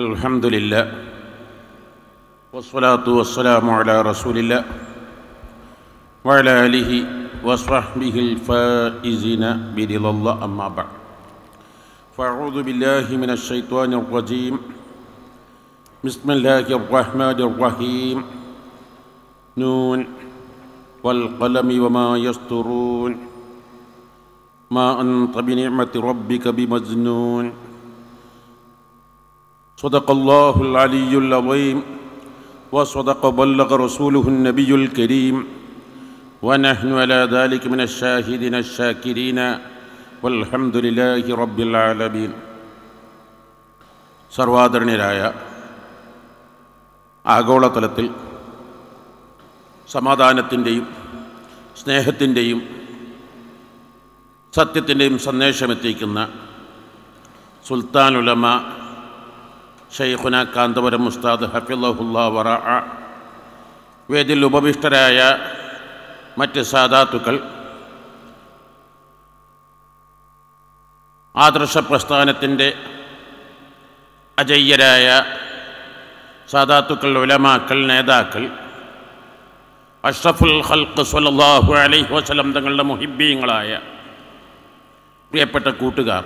الحمد لله والصلاة والسلام على رسول الله وعلى آله وصحبه الفائزين برضا الله. أما بعد فأعوذ بالله من الشيطان الرجيم. بسم الله الرحمن الرحيم. نون والقلم وما يسطرون ما أنت بنعمة ربك بمجنون. صدق الله العلي العظيم وصدق بلغ رسوله النبي الكريم ونحن على ذلك من الشاهدين الشاكرين والحمد لله رب العالمين സർവാദരണീയരായ ആഗോളതലത്തിൽ സമാധാനത്തിൻ്റെയും സ്നേഹത്തിൻ്റെയും സത്യത്തിൻ്റെയും സന്ദേശമെത്തിക്കുന്ന സുൽത്താൻ ഉലമ ഷെയ്ഖുന കാന്തപുരം മുസ്താദ് ഹഫിള്ളഹുല്ല വറ. വേദിൽ ഉപവിഷ്ടരായ മറ്റ് സാദാത്തുക്കൾ ആദർശ പ്രസ്ഥാനത്തിന്റെ അജയ്യരായ സാദാത്തുക്കൾ ഉലമാക്കൾ നേതാക്കൾ അഷ്റഫുൽ ഹൽക്ക് സ്വല്ലല്ലാഹു അലൈഹി വസല്ലം തങ്ങളുടെ മുഹിബീങ്ങളായ പ്രിയപ്പെട്ട കൂട്ടുകാർ.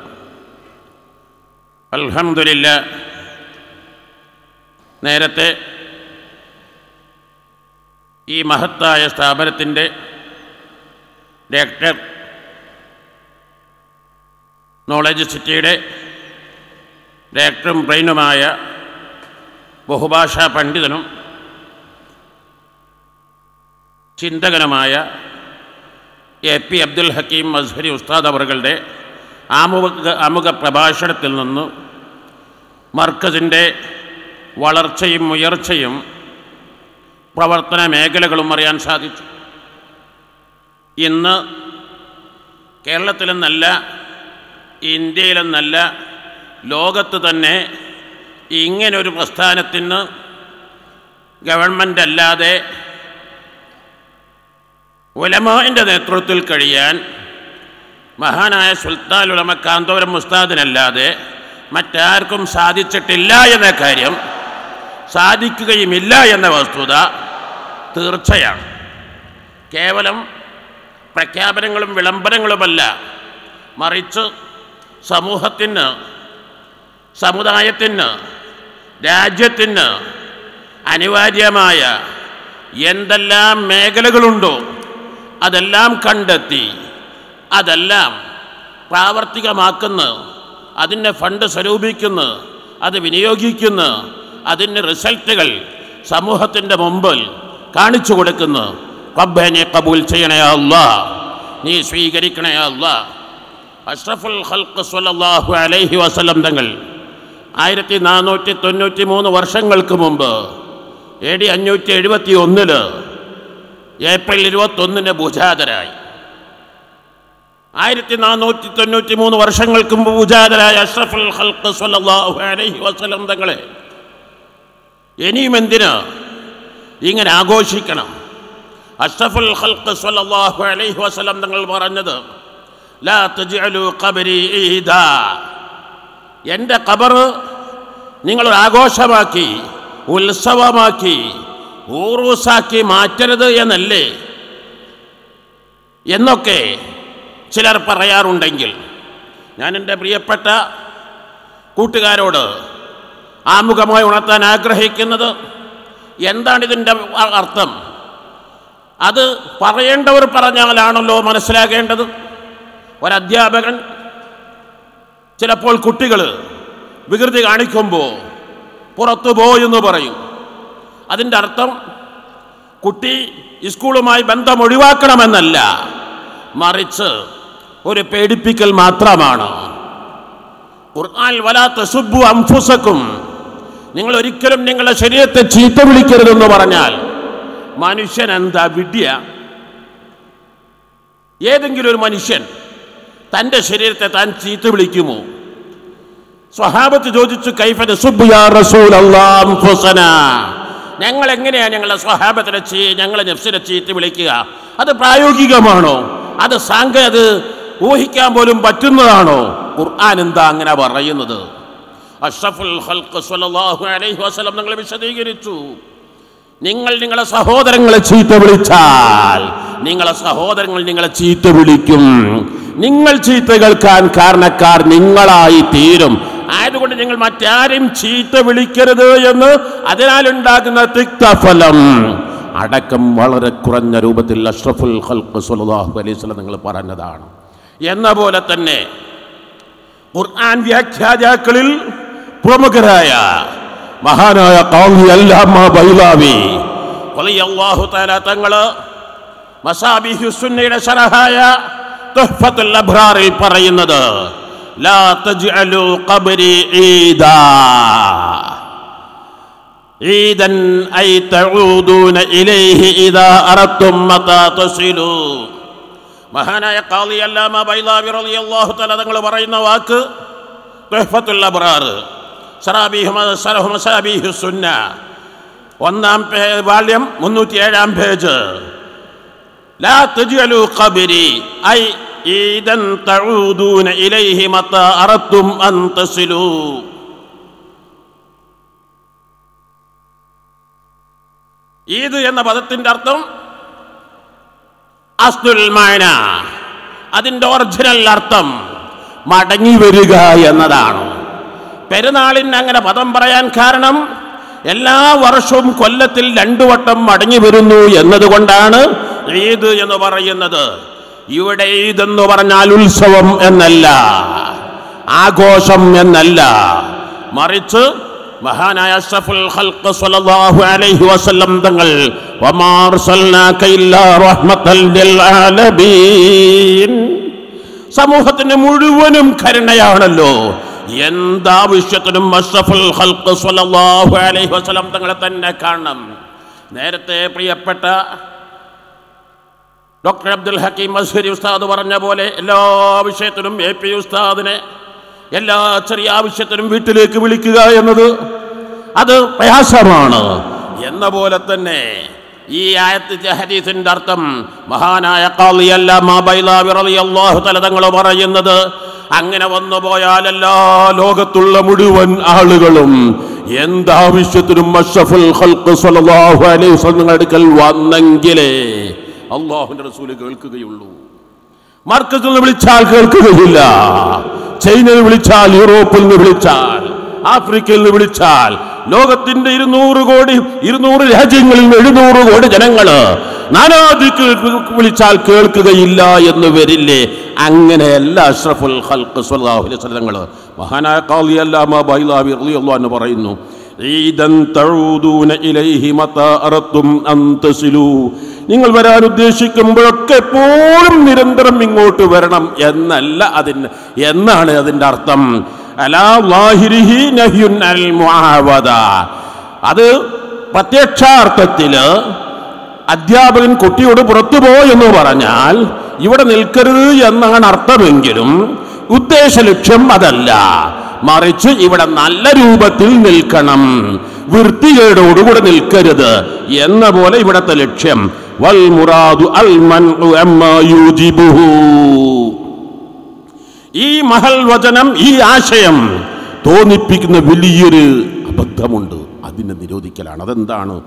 അൽഹംദുലില്ല നേരത്തെ ഈ മഹത്തായ സ്ഥാപനത്തിന്റെ ഡയറക്ടർ നോളജ് സിറ്റിയുടെ ഡയറക്ടറും ബ്രെയിനുമായ ബഹുഭാഷാ പണ്ഡിതനും ചിന്തകനുമായ എ പി അബ്ദുൽ ഹക്കീം മസ്ഹരി ഉസ്താദ് അവറുകളുടെ ആമുഖ ആമുഖ പ്രഭാഷണത്തിൽ നിന്ന് മർക്കസിന്റെ വളർച്ചയും ഉയർച്ചയും പ്രവർത്തന മേഖലകളും അറിയാൻ സാധിച്ചു. ഇന്ന് കേരളത്തിലെന്നല്ല ഇന്ത്യയിലെന്നല്ല ലോകത്ത് തന്നെ ഇങ്ങനൊരു പ്രസ്ഥാനത്തിന് ഗവൺമെന്റ് അല്ലാതെ ഉലമാന്റെ നേതൃത്വത്തിൽ കഴിയാൻ മഹാനായ സുൽത്താൻ ഉലമ കാന്തോരം മുസ്താദിനല്ലാതെ മറ്റാർക്കും സാധിച്ചിട്ടില്ല എന്ന കാര്യം സാധിക്കുകയുമില്ല എന്ന വസ്തുത തീർച്ചയാണ്. കേവലം പ്രഖ്യാപനങ്ങളും വിളംബരങ്ങളുമല്ല മറിച്ച് സമൂഹത്തിന് സമുദായത്തിന് രാജ്യത്തിന് അനിവാര്യമായ എന്തെല്ലാം മേഖലകളുണ്ടോ അതെല്ലാം കണ്ടെത്തി അതെല്ലാം പ്രാവർത്തികമാക്കുന്ന അതിന്റെ ഫണ്ട് സ്വരൂപിക്കുന്ന അത് വിനിയോഗിക്കുന്നു അതിന്റെ റിസൾട്ടുകൾ സമൂഹത്തിന്റെ മുമ്പിൽ കാണിച്ചു കൊടുക്കുന്നു. റബ്ബനെ കബൂൽ ചെയ്യണേ നീ സ്വീകരിക്കണേ അല്ല അഷ്റഫുൽ ഹൽക്ക് സുലല്ലാഹു അലൈഹി വസല്ലം തങ്ങൾ ആയിരത്തി നാനൂറ്റി തൊണ്ണൂറ്റി മൂന്ന് വർഷങ്ങൾക്ക് മുമ്പ് എ ഡി അഞ്ഞൂറ്റി എഴുപത്തി ഒന്നിൽ ഏപ്രിൽ ഇരുപത്തൊന്നിന് ഭുജാതരായി. ആയിരത്തി നാനൂറ്റി തൊണ്ണൂറ്റി മൂന്ന് വർഷങ്ങൾക്ക് മുമ്പ് ഭുജാതരായ അഷ്റഫുൽ ഹൽക്ക് സുലല്ലാഹു അലൈഹി വസല്ലം തങ്ങളെ ഇനിയും എന്തിന്? ഇങ്ങനെ ആഘോഷിക്കണം. അഷ്റഫുൽ ഖൽഖ് സല്ലല്ലാഹു അലൈഹി വസല്ലം തങ്ങൾ പറഞ്ഞത് ലാ തജ്അലു ഖബരി എന്റെ ഖബറ് നിങ്ങൾ ആഘോഷമാക്കി ഉത്സവമാക്കി ഊറൂസാക്കി മാറ്റരുത് എന്നല്ലേ? എന്നൊക്കെ ചിലർ പറയാറുണ്ടെങ്കിൽ ഞാൻ എന്റെ പ്രിയപ്പെട്ട കൂട്ടുകാരോട് ആമുഖമായി ഉണർത്താൻ ആഗ്രഹിക്കുന്നത് എന്താണ് ഇതിന്റെ അർത്ഥം? അത് പറയേണ്ടവർ പറഞ്ഞാലാണല്ലോ മനസ്സിലാകേണ്ടത്. ഒരധ്യാപകൻ ചിലപ്പോൾ കുട്ടികൾ വികൃതി കാണിക്കുമ്പോൾ പുറത്തു പോയെന്ന് പറയും. അതിന്റെ അർത്ഥം കുട്ടി സ്കൂളുമായി ബന്ധം ഒഴിവാക്കണമെന്നല്ല മറിച്ച് ഒരു പേടിപ്പിക്കൽ മാത്രമാണ്. ഖുർആൻ വലാത്ത സുബു അംഫുസക്കും നിങ്ങൾ ഒരിക്കലും നിങ്ങളുടെ ശരീരത്തെ ചീത്ത വിളിക്കരുതെന്ന് പറഞ്ഞാൽ മനുഷ്യൻ എന്താ വിഡ്യ ഏതെങ്കിലും ഒരു മനുഷ്യൻ തന്റെ ശരീരത്തെ താൻ ചീത്ത വിളിക്കുമോ? സ്വഹാബത്ത് ചോദിച്ചു കൈഫന ഞങ്ങൾ എങ്ങനെയാണ് ഞങ്ങളുടെ സ്വഹാബത്തിനെ ചീ ഞങ്ങളെ നെഫ്സിനെ ചീത്ത വിളിക്കുക? അത് പ്രായോഗികമാണോ? അത് സാങ്ക അത് ഊഹിക്കാൻ പോലും പറ്റുന്നതാണോ? ഖുർആൻ എന്താ അങ്ങനെ പറയുന്നത്? അഷ്റഫുൽ ഹൽക്ക് സല്ലല്ലാഹു അലൈഹി വസല്ലം നിങ്ങളെ വിശദീകരിച്ചു. നിങ്ങൾ നിങ്ങളെ സഹോദരങ്ങളെ ചീത്ത വിളിച്ചാൽ നിങ്ങളെ സഹോദരങ്ങൾ നിങ്ങളെ ചീത്ത വിളിക്കും. നിങ്ങൾ ചീത്ത കേൾക്കാൻ കാരണക്കാർ നിങ്ങളായി തീരും. ആയതുകൊണ്ട് നിങ്ങൾ മറ്റാരും ചീത്ത വിളിക്കരുത് എന്ന് അതിനാലുണ്ടാകുന്ന തിക്തഫലം അടക്കം വളരെ കുറഞ്ഞ രൂപത്തിൽ അഷ്റഫുൽ ഹൽക്ക് സുലതാഹു വസല്ലം നിങ്ങൾ പറഞ്ഞതാണ്. എന്ന പോലെ തന്നെ ഖുർആൻ വ്യാഖ്യാതാക്കളിൽ പ്രമുഖരായ മഹാനായ ഖാദി അല്ലാമ ബൈലാവി. റളിയല്ലാഹു തആല തങ്ങൾ മസാബിഹു സുന്നയുടെ ശറഹായ തുഹ്ഫത്തുൽ അബ്റാറിൽ പറയുന്നത് ലാ തജ്അലു ഖബ്രി ഈദാ. ഈദൻ ഐ തഊദൂന ഇലൈഹി ഇദാ അറത്തും മതാ തസിലു മഹാനായ ഖാദി അല്ലാമ ബൈലാവി റളിയല്ലാഹു തആല തങ്ങൾ പറയുന്ന വാക്ക് തുഹ്ഫത്തുൽ അബ്റാർ സറാബിഹു സുന്ന. ഒന്നാം ബാല്യം മുന്നൂറ്റി ഏഴാം പേജ്. ലാ ഐ ഈദൻ ഇലൈഹി മത്ത ഈദ് എന്ന പദത്തിന്റെ അർത്ഥം അസ്തുൽ മാന അതിന്റെ ഒറിജിനൽ അർത്ഥം മടങ്ങി വരിക എന്നതാണ്. പെരുന്നാളിന് അങ്ങനെ പദം പറയാൻ കാരണം എല്ലാ വർഷവും കൊല്ലത്തിൽ രണ്ടു വട്ടം മടങ്ങി വരുന്നു എന്നതുകൊണ്ടാണ് ഈദ് എന്ന് പറയുന്നത്. ഇവിടെ ഈദ് എന്ന് പറഞ്ഞാൽ ഉത്സവം എന്നല്ല ആഘോഷം എന്നല്ല. മറിച്ച് മഹാനായ അഷ്റഫുൽ ഖൽഖ് സ്വല്ലല്ലാഹു അലൈഹി വസല്ലം തങ്ങൾ വമാ അർസൽനാക ഇല്ലാ റഹ്മത്തൽ ലിൽ ആലമീൻ. സമൂഹത്തിന് മുഴുവനും കരുണയാണല്ലോ. എന്താവശ്യത്തിനും അഷ്റഫുൽ അലൈഹി തങ്ങളെ തന്നെ കാണണം. നേരത്തെ പ്രിയപ്പെട്ട ഡോക്ടർ അബ്ദുൽ ഹക്കീം അസ്ഹരി ഉസ്താദ് പറഞ്ഞ പോലെ എല്ലാ വിഷയത്തിനും എ പി ഉസ്താദിനെ എല്ലാ ചെറിയ ആവശ്യത്തിനും വീട്ടിലേക്ക് വിളിക്കുക എന്നത് അത് പ്രയാസമാണ്. എന്ന പോലെ തന്നെ ഈ ആയത്തിന്റെ ഹദീസിന്റെ അർത്ഥം മഹാനായ തആല തങ്ങൾ പറയുന്നത് അങ്ങനെ വന്നു പോയാൽ എല്ലാ ലോകത്തുള്ള മുഴുവൻ ആളുകളും എന്താവശ്യത്തിനും മഷഫുൽ അടുക്കൽ വന്നെങ്കിലേ അള്ളാഹുവിന്റെ റസൂൽ കേൾക്കുകയുള്ളൂ. മർക്കസിൽ നിന്ന് വിളിച്ചാൽ കേൾക്കുകയില്ല. ചൈനയിൽ വിളിച്ചാൽ യൂറോപ്പിൽ നിന്ന് വിളിച്ചാൽ. ആഫ്രിക്കയിൽ വിളിച്ചാൽ ലോകത്തിന്റെ ഇരുന്നൂറ് കോടി ഇരുന്നൂറ് രാജ്യങ്ങളിൽ എഴുന്നൂറ് കോടി ജനങ്ങൾ നാനാദിക്ക് വിളിച്ചാൽ കേൾക്കുകയില്ല എന്ന് വരില്ലേ? അങ്ങനെയല്ല അഷ്റഫുൽ ഹൽക്ക് അലൈഹി വസല്ലം മഹാനായ ഖാളി അല്ലാമ പറയുന്നു ഈദൻ ഇലൈഹി നിങ്ങൾ വരാൻ ഉദ്ദേശിക്കുമ്പോഴൊക്കെ എപ്പോഴും നിരന്തരം ഇങ്ങോട്ട് വരണം എന്നല്ല അതിന് എന്നാണ് അതിന്റെ അർത്ഥം. അത് പ്രത്യക്ഷാർത്ഥത്തിൽ അധ്യാപകൻ കുട്ടിയോട് പുറത്തു പോ എന്ന് പറഞ്ഞാൽ ഇവിടെ നിൽക്കരുത് എന്നാണ് അർത്ഥമെങ്കിലും ഉദ്ദേശ ലക്ഷ്യം അതല്ല. മറിച്ച് ഇവിടെ നല്ല രൂപത്തിൽ നിൽക്കണം. വൃത്തികേടോടുകൂടെ നിൽക്കരുത് എന്ന പോലെ ഇവിടത്തെ ലക്ഷ്യം. വൽ മുറാദു അൽ അമ്മാ യൂജിബുഹു. ഈ മഹൽ വചനം ഈ ആശയം തോന്നിപ്പിക്കുന്ന വലിയൊരു അബദ്ധമുണ്ട്. അതിനെ നിരോധിക്കലാണ്. അതെന്താണ്?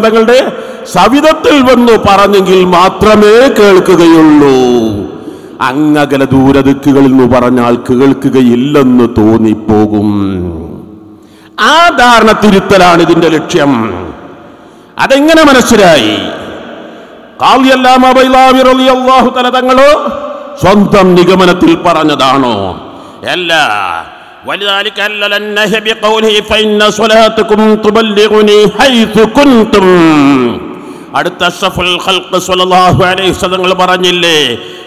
തങ്ങളുടെ സവിധത്തിൽ വന്നു പറഞ്ഞെങ്കിൽ മാത്രമേ കേൾക്കുകയുള്ളൂ. അങ്ങകല ദൂരദിക്കുകളിൽ നിന്ന് പറഞ്ഞാൽ കേൾക്കുകയില്ലെന്ന് തോന്നിപ്പോകും. ആ ധാരണ തിരുത്തലാണ് ഇതിന്റെ ലക്ഷ്യം അതെങ്ങനെ മനസ്സിലായി കാവ്യല്ലാമ ബൈലാവി റളിയല്ലാഹു തആല തങ്ങള് സ്വന്തം നിഗമനത്തിൽ പറഞ്ഞതാണോ അല്ല ولذلك علل النهي بقوله فإن صلاتكم تبلغني حيث كنتم അടുത്ത അഷ്റഫുൽ ഖൽഖ് സ്വല്ലല്ലാഹു അലൈഹി വസല്ലം പറഞ്ഞില്ലേ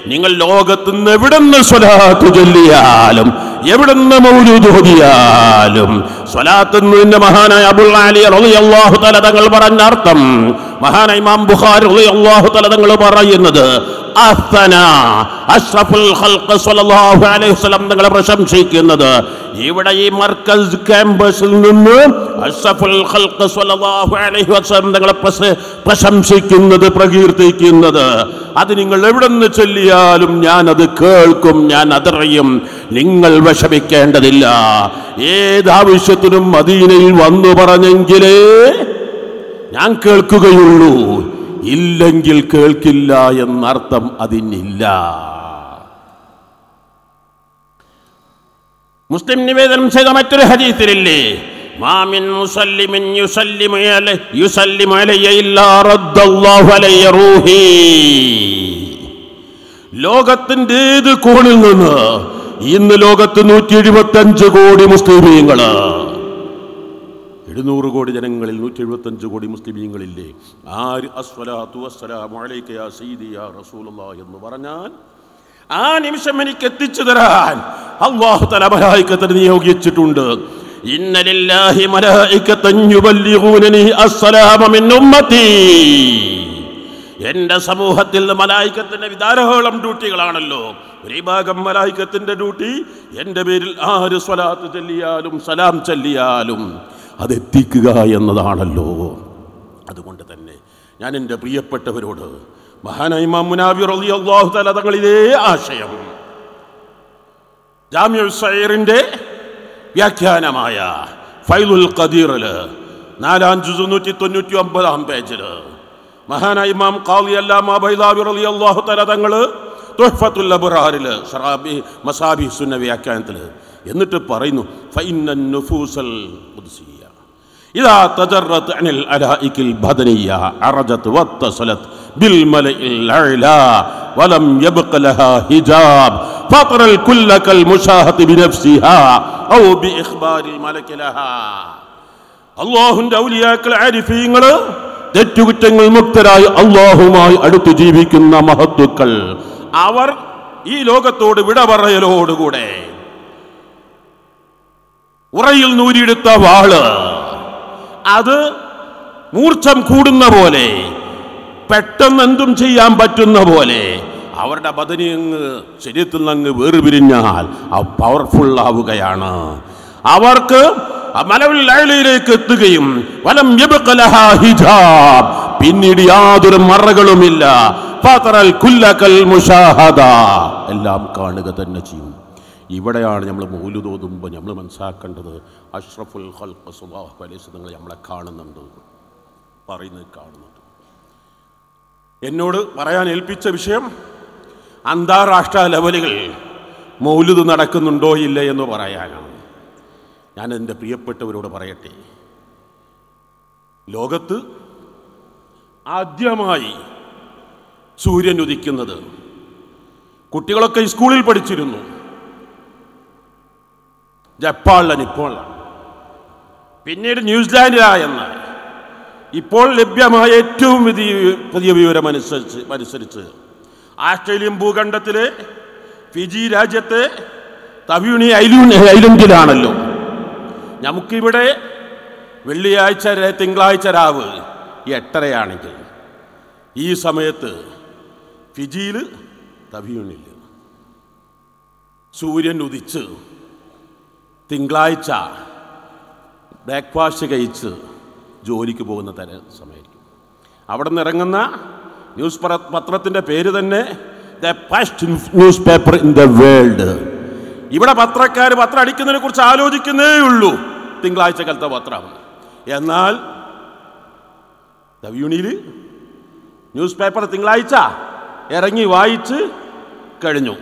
നിങ്ങൾ ലോകത്ത് നിന്ന് എവിടുന്ന് സ്വലാത്ത് ചൊല്ലിയാലും എവിടുന്ന് മൗലൂദ് സ്വലാത്തുന്നതിന്റെ മഹാനായ അബുൽ അലി റളിയല്ലാഹു തല തങ്ങൾ പറഞ്ഞ അർത്ഥം മഹാനായ ഇമാം ബുഖാരി അള്ളാഹു തല തങ്ങൾ പറയുന്നത് അഷ്റഫുൽ ഖൽഖ് സ്വല്ലല്ലാഹു അലൈഹി വസല്ലം തങ്ങളെ പ്രശംസിക്കുന്നത്. ഇവിടെ ഈ മർക്കസ് ക്യാമ്പസിൽ നിന്ന് അഷ്റഫുൽ ഖൽഖ് സ്വല്ലല്ലാഹു അലൈഹി വസല്ലം പ്രശ- പ്രശംസിക്കുന്നത് പ്രകീർത്തിക്കുന്നത്. അത് നിങ്ങൾ എവിടെ നിന്ന് ചൊല്ലിയാലും ഞാൻ അത് കേൾക്കും ഞാൻ അതറിയും. നിങ്ങൾ വിഷമിക്കേണ്ടതില്ല. ഏതാവശ്യത്തിനും മദീനയിൽ വന്നു പറഞ്ഞെങ്കിലേ ഞാൻ കേൾക്കുകയുള്ളൂ. ഇല്ലെങ്കിൽ കേൾക്കില്ല എന്നർത്ഥം അതിനില്ല. മുസ്ലിം നിവേദനം ചെയ്ത മറ്റൊരു ഹദീസിലില്ലേ? മാമിൻ മുസല്ലിമിൻ യുസല്ലിമു അലൈഹി യുസല്ലിമു റദ്ദല്ലാഹു അലൈഹി റൂഹി. ഏത് കോണിൽ നിന്ന് ഇന്ന് ലോകത്ത് നൂറ്റി എഴുപത്തി അഞ്ച് കോടി മുസ്ലിമീങ്ങൾ എഴുന്നൂറ് കോടി ജനങ്ങളിൽ നൂറ്റി എഴുപത്തഞ്ച് കോടി മുസ്ലിമീങ്ങളില്ലേ? ആര്? അസ്വലാത്തു യാ റസൂലുള്ളാഹ് എന്ന് പറഞ്ഞാൽ ആ നിമിഷം എനിക്ക് എത്തിച്ചു തരാൻ അള്ളാഹു തല മലായിക്കത്തിന് നിയോഗിച്ചിട്ടുണ്ട്. യുബല്ലിഗൂനനി അസ്സലാമ മിൻ എന്റെ സമൂഹത്തിൽ മലായിക്കത്തിന്റെ വിദാരഹോളം ഡ്യൂട്ടികളാണല്ലോ. ഒരു ഭാഗം മലായിക്കത്തിന്റെ ഡ്യൂട്ടി എന്റെ പേരിൽ ആര് സ്വലാത്ത് ചൊല്ലിയാലും സലാം ചൊല്ലിയാലും. അതെത്തിക്കുക എന്നതാണല്ലോ. അതുകൊണ്ട് തന്നെ ഞാൻ എന്റെ പ്രിയപ്പെട്ടവരോട് മുനാബി റളിയല്ലാഹു തങ്ങൾ ആശയം. ജാമ്യ വ്യാഖ്യാനമായ ഫൈലുൽ ഖദീറിൽ നാലാം തൊണ്ണൂറ്റി ഒമ്പതാം പേജിൽ മഹാനായ ഇമാം ഖാളി അല്ലാമ ബൈദാവി റളിയല്ലാഹു സറാബി മസാബി സുന്ന വ്യാഖ്യാനത്തിൽ എന്നിട്ട് പറയുന്നു ഫൈനൻ നുഫൂസൽ إذا تجرت عن الألائك البدنية عرجت واتصلت بالملئ الأعلى ولم يبق لها حجاب فطر الكل كالمشاهة بنفسها أو بإخبار الملك لها അള്ളാഹുന്റെ ഔലിയാക്കൾ ആരിഫീങ്ങള് തെറ്റുകുറ്റങ്ങൾ മുക്തരായി അള്ളാഹുമായി അടുത്ത് ജീവിക്കുന്ന മഹത്വക്കൾ അവർ ഈ ലോകത്തോട് വിട പറയലോടുകൂടെ ഉറയിൽ നൂരിയെടുത്ത വാള് അത് മൂർച്ഛം കൂടുന്ന പോലെ പെട്ടെന്ന് എന്തും ചെയ്യാൻ പറ്റുന്ന പോലെ അവരുടെ ബദനി അങ്ങ് ശരീരത്തിൽ നിന്ന് അങ്ങ് വേർപിരിഞ്ഞാൽ ആ പവർഫുൾ ആവുകയാണ്. അവർക്ക് മലവിലേക്ക് എത്തുകയും വലം ഹിജാബ് പിന്നീട് യാതൊരു മറകളുമില്ല. എല്ലാം കാണുക തന്നെ ചെയ്യും. ഇവിടെയാണ് നമ്മൾ മൂലുതോതുമ്പോൾ നമ്മൾ മനസ്സിലാക്കേണ്ടത് അഷ്റഫുൽ ഖൽഖ് സുബ്ഹാനഹു അലൈഹി നിങ്ങൾ നമ്മളെ കാണുന്നുണ്ട്. പറയുന്നത് കാണുന്നുണ്ട്. എന്നോട് പറയാൻ ഏൽപ്പിച്ച വിഷയം അന്താരാഷ്ട്ര ലെവലുകൾ മൗലുദ് നടക്കുന്നുണ്ടോ ഇല്ല എന്ന് പറയാനാണ്. ഞാൻ എന്റെ പ്രിയപ്പെട്ടവരോട് പറയട്ടെ. ലോകത്ത് ആദ്യമായി സൂര്യൻ ഉദിക്കുന്നത് കുട്ടികളൊക്കെ സ്കൂളിൽ പഠിച്ചിരുന്നു. ജപ്പാനിലാണ് ഇപ്പോഴാണ് പിന്നീട് ന്യൂസിലാൻഡിലായെന്ന് ഇപ്പോൾ ലഭ്യമായ ഏറ്റവും വലിയ പുതിയ വിവരം അനുസരിച്ച് അനുസരിച്ച് ആസ്ട്രേലിയൻ ഭൂഖണ്ഡത്തിലെ ഫിജി രാജ്യത്തെ തവിയുണി ഐലൻഡിലാണല്ലോ. നമുക്കിവിടെ വെള്ളിയാഴ്ച തിങ്കളാഴ്ച രാവ് എട്ടരയാണെങ്കിൽ ഈ സമയത്ത് ഫിജിയിൽ തവിയുണില്ല. സൂര്യൻ ഉദിച്ച് തിങ്കളാഴ്ച ബ്രേക്ക്ഫാസ്റ്റ് കഴിച്ച് ജോലിക്ക് പോകുന്ന തര സമയമായിരിക്കും. അവിടെ നിന്ന് ഇറങ്ങുന്ന ന്യൂസ് പത്ര- പത്രത്തിന്റെ പേര് തന്നെ the first news paper in the world. ഇവിടെ പത്രക്കാർ പത്രം അടിക്കുന്നതിനെ കുറിച്ച് ആലോചിക്കുന്നേ ഉള്ളൂ തിങ്കളാഴ്ച കാലത്തെ പത്രം എന്നാൽ ദവ്യൂണിയിൽ ന്യൂസ് പേപ്പർ തിങ്കളാഴ്ച ഇറങ്ങി വായിച്ച് കഴിഞ്ഞു.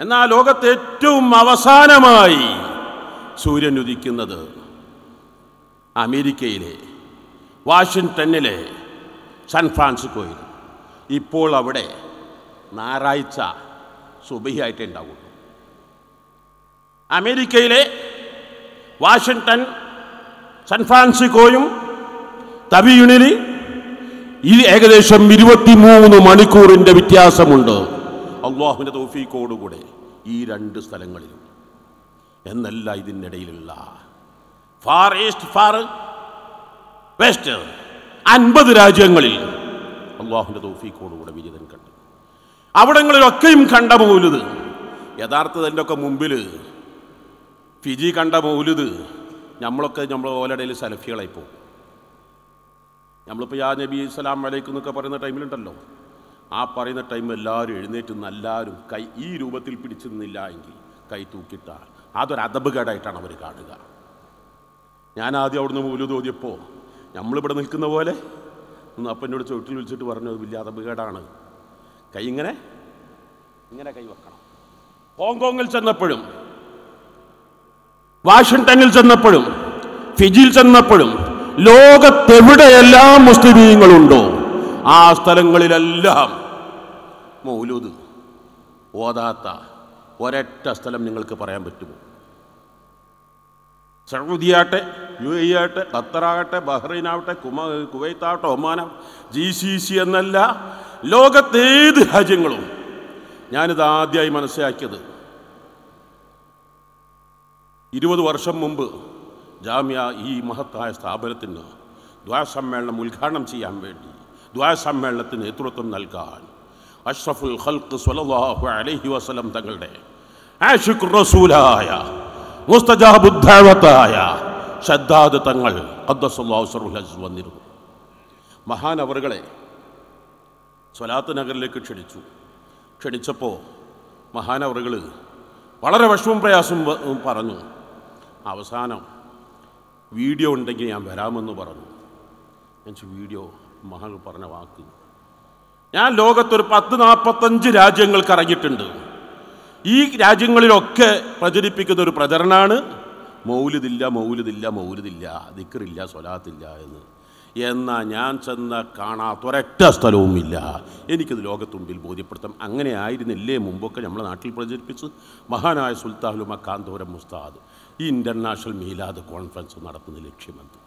എന്നാൽ ലോകത്ത് ഏറ്റവും അവസാനമായി സൂര്യൻ ഉദിക്കുന്നത് അമേരിക്കയിലെ വാഷിങ്ടണിലെ സാൻ ഇപ്പോൾ അവിടെ ഞായറാഴ്ച സുബഹിയായിട്ടേ ഉണ്ടാവുള്ളൂ. അമേരിക്കയിലെ വാഷിങ്ടൺ സാൻ ഫ്രാൻസിസ്കോയും തവിയുണിൽ ഈ ഏകദേശം ഇരുപത്തിമൂന്ന് മണിക്കൂറിന്റെ വ്യത്യാസമുണ്ട്. അള്ളാഹുവിന്റെ തോഫീക്കോടുകൂടെ ഈ രണ്ട് സ്ഥലങ്ങളിലും. എന്നല്ല ഇതിനിടയിലുള്ള. Far east far west. അൻപത് രാജ്യങ്ങളിൽ അള്ളാഹുവിന്റെ തോഫീക്കോടുകൂടെ വിജിതൻ കണ്ടു. അവിടങ്ങളിലൊക്കെയും കണ്ട മൗലുത് യഥാർത്ഥത്തിൽ എന്റെ ഒക്കെ മുമ്പിൽ ഫിജി കണ്ട മൗലുത് നമ്മളൊക്കെ നമ്മൾ ഓലടയിൽ സലഫികളായി പോകും. നമ്മളിപ്പോൾ യാ നബി സ്വലാം വലൈക്കും എന്നൊക്കെ പറയുന്ന ടൈമിലുണ്ടല്ലോ. ആ പറയുന്ന ടൈം എല്ലാവരും എഴുന്നേറ്റ് എല്ലാവരും കൈ ഈ രൂപത്തിൽ പിടിച്ചു നിന്നില്ല എങ്കിൽ കൈ തൂക്കിയിട്ടാൽ അതൊരു അതബുകേടായിട്ടാണ് അവർ കാണുക. ഞാൻ ആദ്യം അവിടുന്ന് മൂലു തോന്നിയപ്പോൾ നമ്മളിവിടെ നിൽക്കുന്ന പോലെ? ഒന്ന് അപ്പം എന്നോട് വിളിച്ചിട്ട് പറഞ്ഞു അത് വലിയ അതബുകേടാണ് കൈ ഇങ്ങനെ ഇങ്ങനെ കൈ വെക്കണം. ഹോങ്കോങ്ങിൽ ചെന്നപ്പോഴും വാഷിങ്ടണിൽ ചെന്നപ്പോഴും ഫിജിയിൽ ചെന്നപ്പോഴും ലോകത്തെവിടെയെല്ലാം മുസ്ലിമീങ്ങളുണ്ടോ ആ സ്ഥലങ്ങളിലെല്ലാം മൗലൂദ് ഓതാത്ത ഒരൊറ്റ സ്ഥലം നിങ്ങൾക്ക് പറയാൻ പറ്റുമോ? സൗദിയാട്ടെ യു എ ആട്ടെ ഖത്തറാകട്ടെ ബഹ്റൈനാവട്ടെ കുമ കുവൈത്താവട്ടെ ഒമാന ജി സി സി എന്നല്ല ലോകത്തേത് രാജ്യങ്ങളും ഞാനിത് ആദ്യമായി മനസ്സിലാക്കിയത്. ഇരുപത് വർഷം മുമ്പ് ജാമ്യ ഈ മഹത്തായ സ്ഥാപനത്തിന് ദ്വാസമ്മേളനം ഉദ്ഘാടനം ചെയ്യാൻ വേണ്ടി ദ്വാസമ്മേളനത്തിന് നേതൃത്വം നൽകാൻ അഷ്റഫുൽ ഹൽക്ക് സ്വല്ലല്ലാഹു അലൈഹി വസല്ലം തങ്ങളുടെ ആഷിഖുർ റസൂലായ മുസ്തജാബുദ്ധാവത്തായ ഷദ്ദാദ് തങ്ങൾ അവറുകളെ വന്നിരുന്നു മഹാനവറുകളെ സ്വലാത്ത് നഗറിലേക്ക് ക്ഷണിച്ചു. ക്ഷണിച്ചപ്പോൾ മഹാനവറുകൾ വളരെ വിഷമം പ്രയാസം പറഞ്ഞു. അവസാനം വീഡിയോ ഉണ്ടെങ്കിൽ ഞാൻ വരാമെന്ന് പറഞ്ഞു. എന്ന് വീഡിയോ? മഹാൻ പറഞ്ഞ വാക്ക്. ഞാൻ ലോകത്തൊരു പത്ത് നാൽപ്പത്തഞ്ച് രാജ്യങ്ങൾ കറങ്ങിയിട്ടുണ്ട് ഈ രാജ്യങ്ങളിലൊക്കെ പ്രചരിപ്പിക്കുന്ന ഒരു പ്രചരണമാണ് മൗലിദില്ല മൗലിദില്ല മൗലിദില്ല ദിക്കറില്ല സ്വലാത്തില്ല എന്ന്. എന്നാൽ ഞാൻ ചെന്ന കാണാത്തൊരൊറ്റ സ്ഥലവുമില്ല. എനിക്കത് ലോകത്തുമ്പിൽ ബോധ്യപ്പെടുത്താം. അങ്ങനെ ആയിരുന്നില്ലേ മുമ്പൊക്കെ നമ്മളെ നാട്ടിൽ പ്രചരിപ്പിച്ച്? മഹാനായ സുൽത്താനുമ കാന്തോരം മുസ്താദ് ഈ ഇന്റർനാഷണൽ മീലാദ് കോൺഫറൻസ് നടത്തുന്ന ലക്ഷ്യമെന്ത്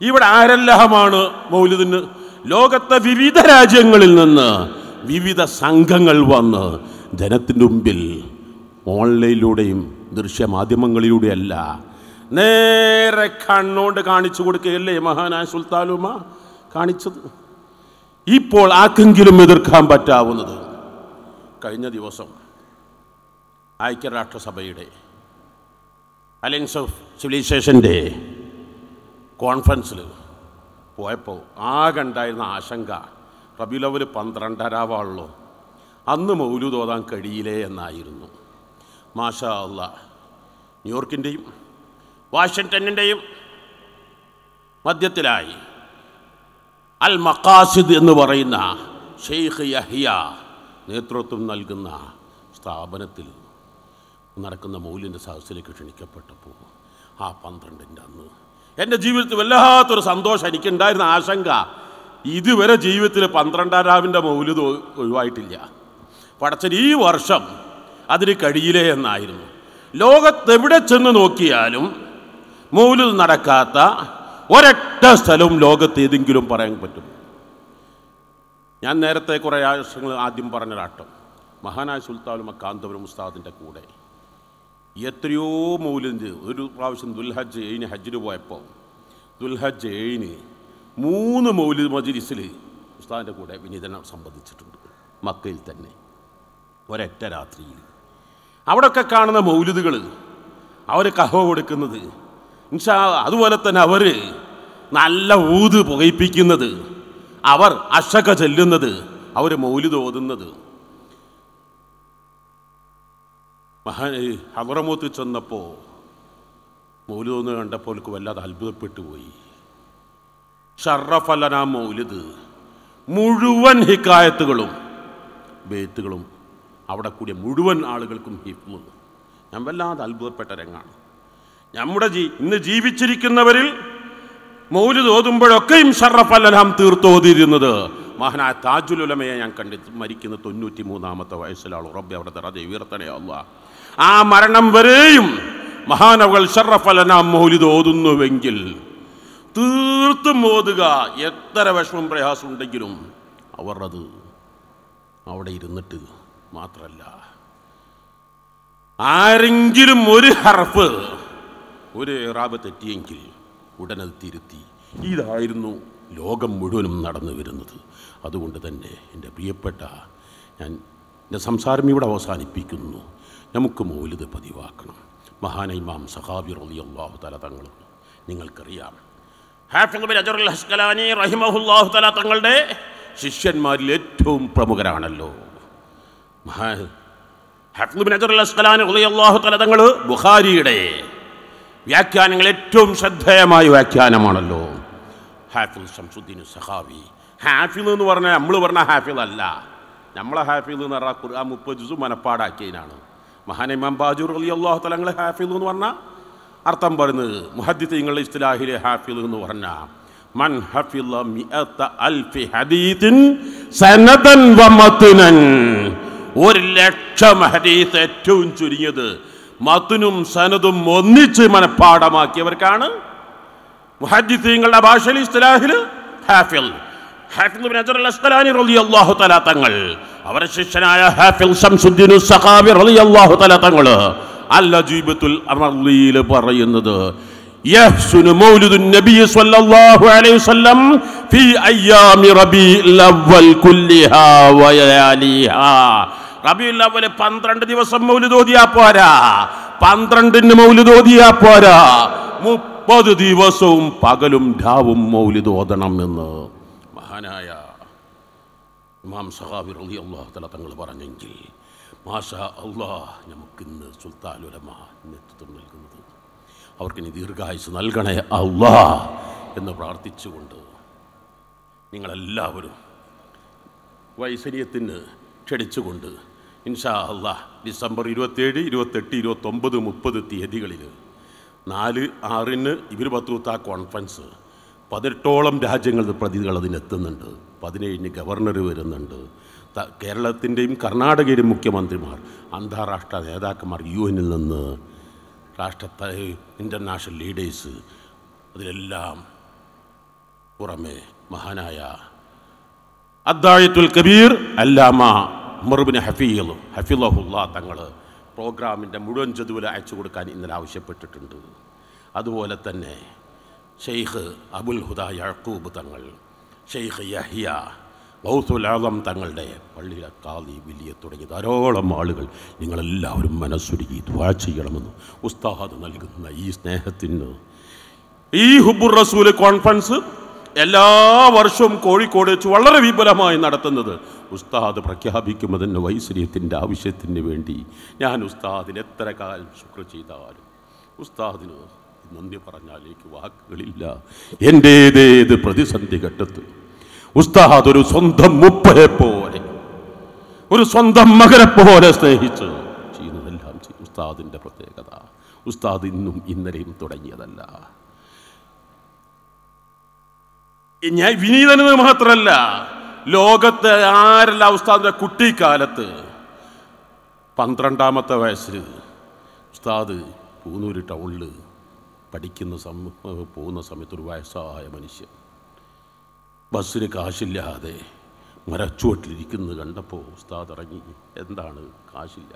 ഇവിടെ ആരെല്ലാമാണ് മൗലിദിന്? ലോകത്തെ വിവിധ രാജ്യങ്ങളിൽ നിന്ന് വിവിധ സംഘങ്ങൾ വന്ന് ജനത്തിന്റെ മുമ്പിൽ ഓൺലൈനിലൂടെയും ദൃശ്യമാധ്യമങ്ങളിലൂടെയല്ല നേരെ കണ്ണോണ്ട് കാണിച്ചു കൊടുക്കുകയല്ലേ മഹാനായ സുൽത്താലുമ കാണിച്ചത്. ഇപ്പോൾ ആർക്കെങ്കിലും എതിർക്കാൻ പറ്റാവുന്നത്? കഴിഞ്ഞ ദിവസം ഐക്യരാഷ്ട്രസഭയുടെ അലയൻസ് ഓഫ് സിവിലൈസേഷന്റെ കോൺഫറൻസിൽ പോയപ്പോൾ ആകെ ഉണ്ടായിരുന്ന ആശങ്ക റബിലവൽ പന്ത്രണ്ടരാവാളുള്ളൂ അന്ന് മൗലൂദ് ഓതാൻ കഴിയില്ലേ എന്നായിരുന്നു. മാഷാ അല്ല ന്യൂയോർക്കിന്റെയും വാഷിങ്ടണിന്റെയും മധ്യത്തിലായി അൽ മക്കാസിദ് എന്ന് പറയുന്ന ഷെയ്ഖ് യഹിയ നേതൃത്വം നൽകുന്ന സ്ഥാപനത്തിൽ നടക്കുന്ന മൗലിന്റെ സദസ്സിലേക്ക് ക്ഷണിക്കപ്പെട്ടപ്പോൾ ആ പന്ത്രണ്ടിന്റെ അന്ന് എന്റെ ജീവിതത്തിൽ വല്ലാത്തൊരു സന്തോഷം എനിക്കുണ്ടായിരുന്ന ആശങ്ക ഇതുവരെ ജീവിതത്തിൽ പന്ത്രണ്ടാം രാവിന്റെ മൗലിത് ഒ- ഒഴിവായിട്ടില്ല. പടച്ചൻ ഈ വർഷം അതിന് കഴിയില്ലേ എന്നായിരുന്നു. ലോകത്തെവിടെ ചെന്ന് നോക്കിയാലും മൂലിൽ നടക്കാത്ത ഒരൊറ്റ സ്ഥലവും ലോകത്ത് ഏതെങ്കിലും പറയാൻ പറ്റും. ഞാൻ നേരത്തെ കുറേ ആവശ്യങ്ങൾ ആദ്യം പറഞ്ഞൊരാട്ടം മഹാനായ സുൽത്താനും മക്കാന്തപുരം ഉസ്താദിന്റെ കൂടെ. എത്രയോ മൗലിന്റെ ഒരു പ്രാവശ്യം ദുൽഹജ് ഏഴിന് ഹജ്ജിന് പോയപ്പോൾ ദുൽഹജ് ഏഴിന് മൂന്ന് മൗലിദ് മജിലിസിൽ ഉസ്താദിന്റെ കൂടെ വിനീതനം സംബന്ധിച്ചിട്ടുണ്ട്. മക്കയിൽ തന്നെ. ഒരൊറ്റ രാത്രിയിൽ. അവിടെയൊക്കെ കാണുന്ന മൗലിദുകൾ അവർ കഹോ കൊടുക്കുന്നത്. ഇൻഷാ അതുപോലെ തന്നെ അവർ നല്ല ഊത് പുകയിപ്പിക്കുന്നത്. അവർ അഷക ചെല്ലുന്നത് അവർ മൗലിദ് ഓതുന്നത്. മഹാ ഹവറമൂത്ത് ചെന്നപ്പോൾ മൗലിദ് കണ്ടപ്പോൾ എനിക്ക് വല്ലാതെ അത്ഭുതപ്പെട്ടു പോയി. ഷറഫലന മൗലിദ്. മുഴുവൻ ഹിക്കായത്തുകളും ബേത്തുകളും അവിടെ കൂടിയ മുഴുവൻ ആളുകൾക്കും ഹിഫ്മ് ഞാൻ വല്ലാതെ അത്ഭുതപ്പെട്ട രംഗാണ് നമ്മുടെ ജീ ഇന്ന് ജീവിച്ചിരിക്കുന്നവരിൽ മൗലിദ് ഓതുമ്പോഴൊക്കെയും ഷറഫല്ലാം തീർത്തോതിരുന്നത് മഹനായ താജുലുലമയെ ഞാൻ കണ്ടി മരിക്കുന്ന തൊണ്ണൂറ്റി മൂന്നാമത്തെ വയസ്സിലാണ് ഉറബി അവിടെ തറ ഉയർത്തണേ അല്ല ആ മരണം വരെയും മഹാനവകൾ ഷറഫലനാം മൗലിദ് ഓതുന്നുവെങ്കിൽ തീർത്തും ഓതുക. എത്ര വിഷമം പ്രയാസം ഉണ്ടെങ്കിലും അവർ അത് അവിടെ ഇരുന്നിട്ട് മാത്രല്ല. ആരെങ്കിലും ഒരു ഹർഫ് ഒരു ഇറാബ് തെറ്റിയെങ്കിൽ ഉടനെ തിരുത്തി. ഇതായിരുന്നു ലോകം മുഴുവനും നടന്നു വരുന്നത്. അതുകൊണ്ട് തന്നെ എന്റെ പ്രിയപ്പെട്ട ഞാൻ എന്റെ സംസാരം ഇവിടെ അവസാനിപ്പിക്കുന്നു. നമുക്ക് മൗലിത് പതിവാക്കണം. മഹാന ഇമാം സഹാബി റലി അള്ളാഹു തല തങ്ങൾ നിങ്ങൾക്കറിയാം ഹാഫിൻ തങ്ങളുടെ ശിഷ്യന്മാരിൽ ഏറ്റവും പ്രമുഖരാണല്ലോ. തങ്ങൾ ബുഖാരിയുടെ വ്യാഖ്യാനങ്ങൾ ഏറ്റവും ശ്രദ്ധേയമായ വ്യാഖ്യാനമാണല്ലോ. ഹാഫിൽ ഷംസുദ്ദീൻ സഹാവി ഹാഫിൽ എന്ന് പറഞ്ഞാൽ നമ്മൾ പറഞ്ഞ ഹാഫിൽ അല്ല നമ്മളെ ഹാഫിൽ എന്ന് പറഞ്ഞാൽ ഖുർആൻ മുപ്പത് ജുസു മനപ്പാടാക്കിയതിനാണ്. മഹാനിമാം ബാജൂർ അലി അള്ളാഹു തലങ്ങൾ ഹാഫിൽ എന്ന് പറഞ്ഞാൽ അർത്ഥം പറയുന്നത് മുഹദ്ദിത്തങ്ങളുടെ ഇസ്ലാഹിലെ ഹാഫിൽ എന്ന് പറഞ്ഞാൽ മൻ ഹഫിൽ അൽഫി ഹദീത്തിൻ സനദൻ വ മത്നൻ. ഒരു ലക്ഷം ഹദീസ് ഏറ്റവും ചുരുങ്ങിയത് മത്തുനും സനതും ഒന്നിച്ച് മനഃപ്പാടമാക്കിയവർക്കാണ് മുഹദ്ദിസീങ്ങളുടെ ഭാഷയിൽ ഇസ്ലാഹിൽ ഹാഫിൽ. തങ്ങൾ അവരുടെ ശിഷ്യനായ ഹാഫിൽ ശംസുദ്ദീൻ സഖാബി റളിയല്ലാഹു തആല തങ്ങൾ അൽ-അജീബത്തുൽ അമർലിയിൽ പറയുന്നത് യഹ്സുനു മൗലിദുൻ നബിയ സ്വല്ലല്ലാഹു അലൈഹി വസല്ലം ഫീ അയ്യാമി റബീഉൽ അവ്വൽ കുല്ലിഹാ വയാലിഹാ അവ്വൽ 12 ദിവസം മൗലിദ് ഓതിയാ പോരാ. പന്ത്രണ്ടിന് മൗലിദ് ഓതിയാ പോരാ. മുപ്പത് ദിവസവും പകലും രാവും മൗലിദ് ഓതണം എന്ന്. മഹാനായ ഇമാം സഹാബി റലി അള്ളാഹു തല തങ്ങൾ പറഞ്ഞെങ്കിൽ മാഷാ അള്ളാഹ് നമുക്കിന്ന് സുൽത്താനുലമ നേതൃത്വം നൽകുന്നത്. അവർക്കിനി ദീർഘായുസ് നൽകണേ അള്ളാ എന്ന് പ്രാർത്ഥിച്ചുകൊണ്ട് നിങ്ങളെല്ലാവരും വൈസര്യത്തിന് ക്ഷണിച്ചുകൊണ്ട് ഇൻഷാ അള്ളാഹ് ഡിസംബർ ഇരുപത്തേഴ് ഇരുപത്തെട്ട് ഇരുപത്തൊമ്പത് മുപ്പത് തീയതികളിൽ നാല് ആറിന് ഇവർ പത്തൂത്ത കോൺഫറൻസ് പതിനെട്ടോളം രാജ്യങ്ങളുടെ പ്രതിനിധികൾ അതിനെത്തുന്നുണ്ട്. പതിനേഴിന് ഗവർണർ വരുന്നുണ്ട്. കേരളത്തിന്റെയും കർണാടകയിലെയും മുഖ്യമന്ത്രിമാർ അന്താരാഷ്ട്ര നേതാക്കന്മാർ യു എന്നിൽ നിന്ന് രാഷ്ട്ര ഇന്റർനാഷണൽ ലീഡേഴ്സ് അതിലെല്ലാം പുറമെ മഹാനായ അദ്ദായത്തുൽ കബീർ അല്ലാമ ഉമർബിന് ഹഫീൽ ഹഫീലഹുല്ല തങ്ങൾ പ്രോഗ്രാമിന്റെ മുഴുവൻ ചതുവിൽ അയച്ചു കൊടുക്കാൻ ഇന്നലെ ആവശ്യപ്പെട്ടിട്ടുണ്ട്. അതുപോലെ തന്നെ ഷെയ്ഖ് അബുൽ ഹുദ യഴക്കൂബ് തങ്ങൾ ഷെയ്ഖ് യഹിയ ബൗസുൽ ആലം തങ്ങളുടെ പള്ളിയിലെ കാലി വലിയ തുടങ്ങിയ ധാരാളം ആളുകൾ നിങ്ങളെല്ലാവരും മനസ്സൊരുക്കി ദ്വാ ചെയ്യണമെന്ന് ഉസ്താദ് നൽകുന്ന ഈ സ്നേഹത്തിന് ഈ ഹുബുർ റസൂൽ കോൺഫറൻസ് എല്ലാ വർഷവും കോഴിക്കോട് വെച്ച് വളരെ വിപുലമായി നടത്തുന്നത്. ഉസ്താദ് പ്രഖ്യാപിക്കുമെന്ന വൈശ്വര്യത്തിന്റെ ആവശ്യത്തിന് വേണ്ടി ഞാൻ ഉസ്താദിന് എത്ര കാലം ശുക്ർ ചെയ്താലും. ഉസ്താദിന് നന്ദി പറഞ്ഞാൽ എനിക്ക് വാക്കുകളില്ല. എന്റേതേത് പ്രതിസന്ധി ഘട്ടത്ത്? ഉസ്താദ് ഒരു സ്വന്തം മുപ്പയെ പോലെ ഒരു സ്വന്തം മകനെ പോലെ സ്നേഹിച്ച് ചെയ്യുന്നതെല്ലാം ചെയ്യും. ഉസ്താദിന്റെ പ്രത്യേകത. ഉസ്താദ് ഇന്നും ഇന്നലെയും തുടങ്ങിയതല്ല. ഞാൻ വിനീതനെന്ന് മാത്രമല്ല ലോകത്ത് ആരല്ല ഉസ്താദിന്റെ കുട്ടിക്കാലത്ത് പന്ത്രണ്ടാമത്തെ വയസ്സിൽ ഉസ്താദ് പൂന്നൂര് ടൗണിൽ പഠിക്കുന്ന സം പോകുന്ന സമയത്ത് ഒരു വയസ്സായ മനുഷ്യൻ ബസ്സിന് കാശില്ലാതെ മരച്ചുവട്ടിലിരിക്കുന്നത് കണ്ടപ്പോൾ ഉസ്താദ് ഇറങ്ങി എന്താണ് കാശില്ല?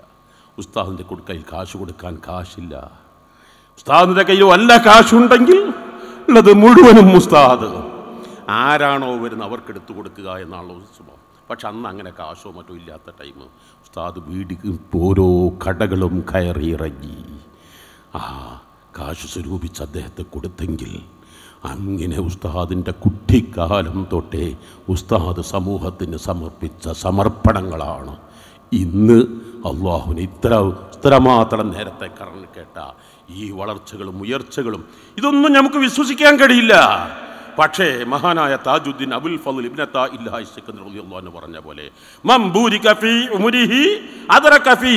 ഉസ്താദിന്റെ കയ്യിൽ കാശ് കൊടുക്കാൻ കാശില്ല. ഉസ്താദിന്റെ കയ്യിൽ വല്ല കാശുണ്ടെങ്കിൽ ഉള്ളത് മുഴുവനും ഉസ്താദ് ആരാണോ വരുന്നത് അവർക്ക് എടുത്തു കൊടുക്കുക എന്നാണല്ലോ സ്വഭാവം. പക്ഷെ അന്ന് അങ്ങനെ കാശോ മറ്റോ ഇല്ലാത്ത ടൈം ഉസ്താദ് വീടി ഓരോ കടകളും കയറി ഇറങ്ങി ആ കാശ് സ്വരൂപിച്ച് അദ്ദേഹത്തെ കൊടുത്തെങ്കിൽ അങ്ങനെ ഉസ്താദിന്റെ കുട്ടിക്കാലം തൊട്ടേ ഉസ്താദ് സമൂഹത്തിന് സമർപ്പിച്ച സമർപ്പണങ്ങളാണ്. ഇന്ന് അള്ളാഹുവിന് ഇത്ര ഇത്രമാത്രം നേരത്തെ കറന്ന് കേട്ട ഈ വളർച്ചകളും ഉയർച്ചകളും ഇതൊന്നും നമുക്ക് വിശ്വസിക്കാൻ കഴിയില്ല. പക്ഷേ മഹാനായ താജുദ്ദീൻ അബുൽ ഫൽ ഇബ്നത്ത ഇല്ലാ ഇല്ലാഹി റളിയല്ലാഹു അൻഹു പറഞ്ഞ പോലെ ഫീ ഫീ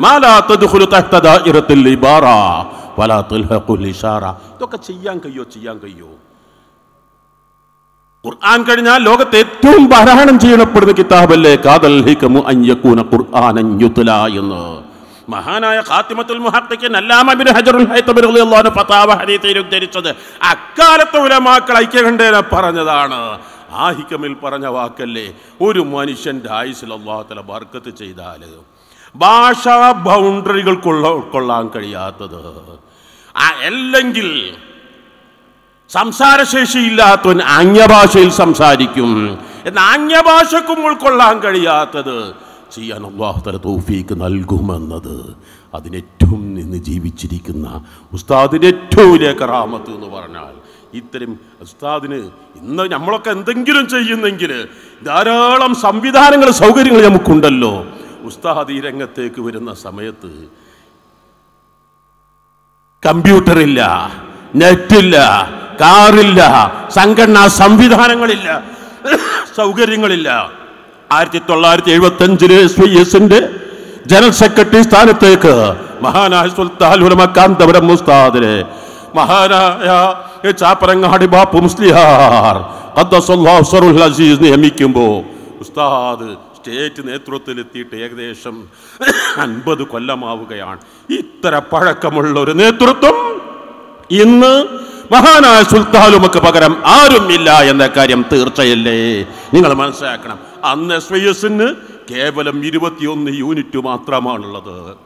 മാ ലാ വലാ തുൽഹഖുൽ ഇതൊക്കെ ചെയ്യാൻ കഴിയോ? ചെയ്യാൻ കഴിയോ? ഖുർആൻ കഴിഞ്ഞാൽ ലോകത്ത് ഏറ്റവും പാരായണം ചെയ്യണപ്പെടുന്ന കിതാബല്ലേ? കാതൽ ഹിക്കമു ഖുർആനൻ എന്ന്. മഹാനായ ഖാത്തിമത്തുൽ അല്ലാമ ഇബ്നു ഹജറുൽ അൻഹു ഫതാവ ഹദീസിൽ ഉദ്ധരിച്ചത് അക്കാലത്തെ ഉലമാക്കൾ ഐക്യകണ്ഠേന പറഞ്ഞതാണ്. ആ ഹിക്കമിൽ പറഞ്ഞ വാക്കല്ലേ ഒരു മനുഷ്യന്റെ ആയുസിൽ അള്ളാഹു തല ബർക്കത്ത് ചെയ്താൽ ഭാഷാ ബൗണ്ടറികൾ കൊള്ള ഉൾക്കൊള്ളാൻ കഴിയാത്തത്. അല്ലെങ്കിൽ സംസാരശേഷിയില്ലാത്തവൻ അന്യഭാഷയിൽ സംസാരിക്കും എന്നാൽ അന്യഭാഷക്കും ഉൾക്കൊള്ളാൻ കഴിയാത്തത് ചെയ്യാൻ അള്ളാഹുതല തോഫീക്ക് നൽകുമെന്നത് അതിനേറ്റവും നിന്ന് ജീവിച്ചിരിക്കുന്ന ഉസ്താദിന്റെ ഏറ്റവും വലിയ കറാമത്ത് എന്ന് പറഞ്ഞാൽ ഇത്തരം ഉസ്താദിന് ഇന്ന് നമ്മളൊക്കെ എന്തെങ്കിലും ചെയ്യുന്നെങ്കിൽ ധാരാളം സംവിധാനങ്ങൾ സൗകര്യങ്ങൾ നമുക്കുണ്ടല്ലോ. ഉസ്താദ് ഈ രംഗത്തേക്ക് വരുന്ന സമയത്ത് കമ്പ്യൂട്ടറില്ല നെറ്റില്ല കാറില്ല സംഘടനാ സംവിധാനങ്ങളില്ല സൗകര്യങ്ങളില്ല. ആയിരത്തി തൊള്ളായിരത്തി എഴുപത്തി അഞ്ചിൽ എസ് വി എസിന്റെ ജനറൽ സെക്രട്ടറി സ്ഥാനത്തേക്ക് മഹാനായ സുൽത്താൻ കാന്തപുരം മുസ്താദിനെ മഹാനായ ചാപ്പരങ്ങാടി ബാപ്പു മുസ്ലിഹാർ അസീസ് നിയമിക്കുമ്പോൾ ഉസ്താദ് സ്റ്റേറ്റ് നേതൃത്വത്തിലെത്തിയിട്ട് ഏകദേശം അൻപത് കൊല്ലമാവുകയാണ്. ഇത്ര പഴക്കമുള്ള ഒരു നേതൃത്വം ഇന്ന് മഹാനായ സുൽത്താലുമക്ക് പകരം ആരും ഇല്ല എന്ന കാര്യം തീർച്ചയല്ലേ? നിങ്ങൾ മനസ്സിലാക്കണം. അന്ന് എസ് വൈ എസിന് കേവലം ഇരുപത്തിയൊന്ന് യൂണിറ്റ് മാത്രമാണുള്ളത്.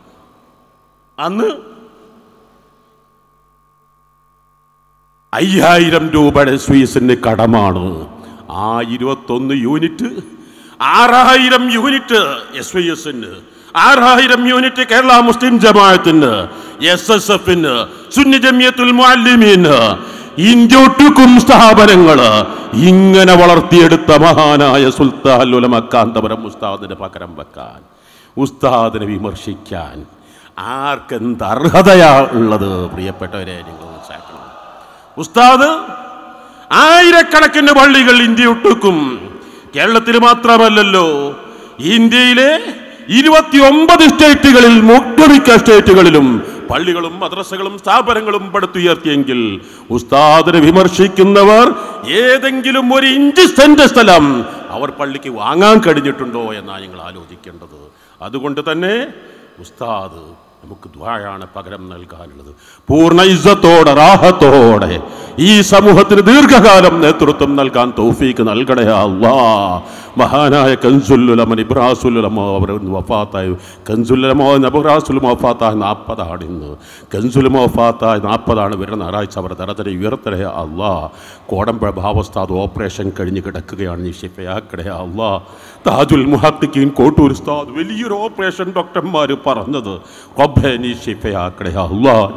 അന്ന് അയ്യായിരം രൂപയുടെ എസിന് കടമാണ്. ആ ഇരുപത്തൊന്ന് യൂണിറ്റ് ആറായിരം യൂണിറ്റ് എസ് വൈ എസിന് ആറായിരം യൂണിറ്റ് കേരള മുസ്ലിം ജമാഅത്തിന് എസ് എസ് എഫിന് സുന്നി ജമിയത്തുൽ ഇന്ത്യൊട്ടുക്കും സ്ഥാപനങ്ങൾ ഇങ്ങനെ വളർത്തിയെടുത്ത മഹാനായ സുൽത്താൻ ഉലമക്കാന്തപുരം ഉസ്താദിന് പകരം വെക്കാൻ ഉസ്താദിനെ വിമർശിക്കാൻ ആർക്കെന്ത് അർഹതയാ ഉള്ളത്? പ്രിയപ്പെട്ടവരെ നിങ്ങൾ മനസ്സിലാക്കണം. ഉസ്താദ് ആയിരക്കണക്കിന് പള്ളികൾ ഇന്ത്യ ഒട്ടുക്കും. കേരളത്തിൽ മാത്രമല്ലല്ലോ ഇന്ത്യയിലെ ഇരുപത്തിയൊമ്പത് സ്റ്റേറ്റുകളിൽ ഒട്ടുമിക്ക സ്റ്റേറ്റുകളിലും പള്ളികളും മദ്രസകളും സ്ഥാപനങ്ങളും പടുത്തുയർത്തിയെങ്കിൽ ഉസ്താദിനെ വിമർശിക്കുന്നവർ ഏതെങ്കിലും ഒരു ഇഞ്ച് സെന്റ് സ്ഥലം അവർ പള്ളിക്ക് വാങ്ങാൻ കഴിഞ്ഞിട്ടുണ്ടോ എന്നാണ് ഞങ്ങൾ ആലോചിക്കേണ്ടത്. അതുകൊണ്ട് തന്നെ ഉസ്താദ് നമുക്ക് ദ്വായാണ് പകരം നൽകാനുള്ളത്. പൂർണ ഇസത്തോടെ റാഹത്തോടെ ഈ സമൂഹത്തിന് ദീർഘകാലം നേതൃത്വം നൽകാൻ തൗഫീക്ക് നൽകണേ അള്ളാ. മഹാനായ കൻസുല്ലുലമൻ ഇബ്രാസുല്ലുലമോ അവർ ഇന്ന് വഫാത്തായി. കൻസുല്ലമോ നബുറാസുലും വഫാത്തായ നാൽപ്പതാണ് ഇന്ന്. കൻസുലും വഫാത്തായ നാൽപ്പതാണ് വരുന്ന ഞായറാഴ്ച അവർ തരത്തിലെ ഉയർത്തലേ അള്ളാ. കോടമ്പുഴ ഭാവസ്ഥാത് ഓപ്പറേഷൻ കഴിഞ്ഞ് കിടക്കുകയാണ് നിഷിപ്പയാക്കടേ അള്ളാ. താജുൽ മുഹത്തിക്കീൻ കോട്ടൂർ ഉസ്താദ് വലിയൊരു ഓപ്പറേഷൻ ഡോക്ടർമാർ പറഞ്ഞത്.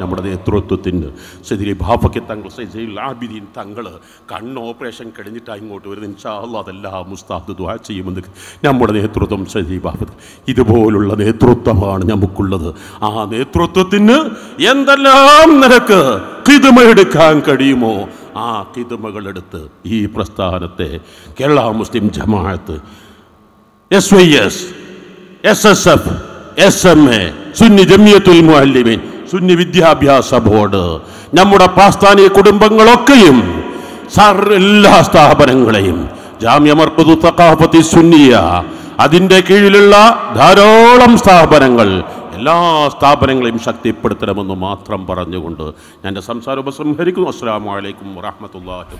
നമ്മുടെ നേതൃത്വത്തിന് ബാഫയ്ക്ക് തങ്ങൾ തങ്ങൾ കണ്ണ് ഓപ്പറേഷൻ കഴിഞ്ഞിട്ട് ഇങ്ങോട്ട് വരുന്നത്. ഇൻഷാ അതെല്ലാം ഉസ്താദ് ദ്വാ ചെയ്യുമെന്ന് നമ്മുടെ നേതൃത്വം സജി ബാഫത്ത് ഇതുപോലുള്ള നേതൃത്വമാണ് നമുക്കുള്ളത്. ആ നേതൃത്വത്തിന് എന്തെല്ലാം നിനക്ക് കിതുമെടുക്കാൻ കഴിയുമോ? ആ കിതുമകളെടുത്ത് ഈ പ്രസ്ഥാനത്തെ Kerala Muslim Jamaath S Y S S S F S M A Sunni Jamiyyathul Muallimin Sunni Vidyabhyasa board. നമ്മുടെ പാസ്താനി കുടുംബങ്ങളൊക്കെയും എല്ലാ സ്ഥാപനങ്ങളെയും ജാമ്യ മർക്കതു തക്കാഫത്തി സുന്നിയ അതിന്റെ കീഴിലുള്ള ധാരാളം സ്ഥാപനങ്ങൾ എല്ലാ സ്ഥാപനങ്ങളെയും ശക്തിപ്പെടുത്തണമെന്ന് മാത്രം പറഞ്ഞുകൊണ്ട് ഞാൻ സംസാരം ഉപസംഹരിക്കുന്നു അസ്സാം വലൈക്കും വാഹമത്തല്ലാ വാത്തു